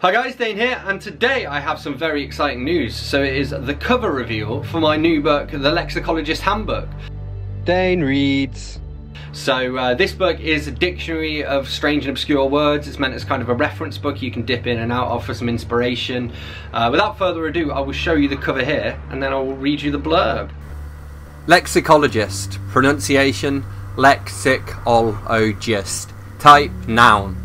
Hi guys, Dane here, and today I have some very exciting news. So it is the cover reveal for my new book, The Lexicologist Handbook. Dane reads. So uh, this book is a dictionary of strange and obscure words. It's meant as kind of a reference book you can dip in and out of for some inspiration. Uh, without further ado, I will show you the cover here, and then I will read you the blurb. Lexicologist. Pronunciation lexicologist. Type noun.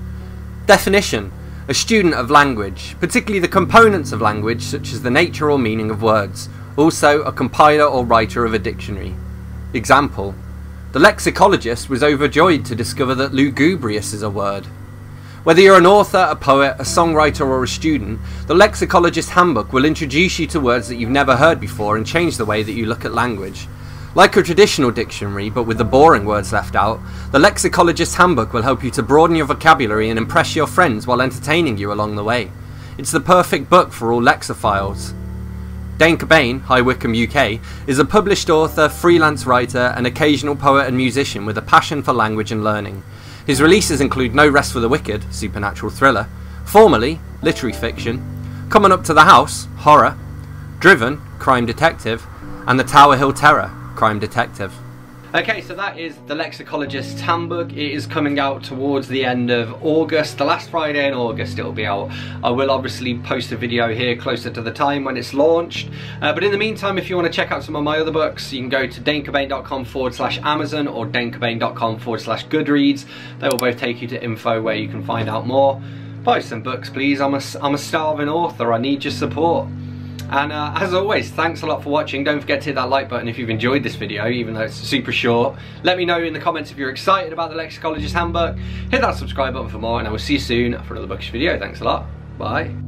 Definition a student of language, particularly the components of language such as the nature or meaning of words, also a compiler or writer of a dictionary. Example The lexicologist was overjoyed to discover that lugubrious is a word. Whether you're an author, a poet, a songwriter, or a student, the Lexicologist Handbook will introduce you to words that you've never heard before and change the way that you look at language. Like a traditional dictionary, but with the boring words left out, the Lexicologist's Handbook will help you to broaden your vocabulary and impress your friends while entertaining you along the way. It's the perfect book for all lexophiles. Dane Cobain, High Wycombe UK, is a published author, freelance writer, and occasional poet and musician with a passion for language and learning. His releases include No Rest for the Wicked, supernatural thriller, Formerly, literary fiction, Come On Up to the House, horror, Driven, crime detective, and The Tower Hill Terror, crime detective. Okay, so that is the Lexicologist's Handbook. It is coming out towards the end of August. The last Friday in August it'll be out. I will obviously post a video here closer to the time when it's launched. Uh, but in the meantime, if you want to check out some of my other books, you can go to danecobain.com forward slash Amazon or danecobain.com forward slash Goodreads. They will both take you to info where you can find out more. Buy some books, please. I'm a, I'm a starving author. I need your support. And uh, as always, thanks a lot for watching. Don't forget to hit that like button if you've enjoyed this video, even though it's super short. Let me know in the comments if you're excited about the Lexicologist Handbook. Hit that subscribe button for more, and I will see you soon for another bookish video. Thanks a lot. Bye.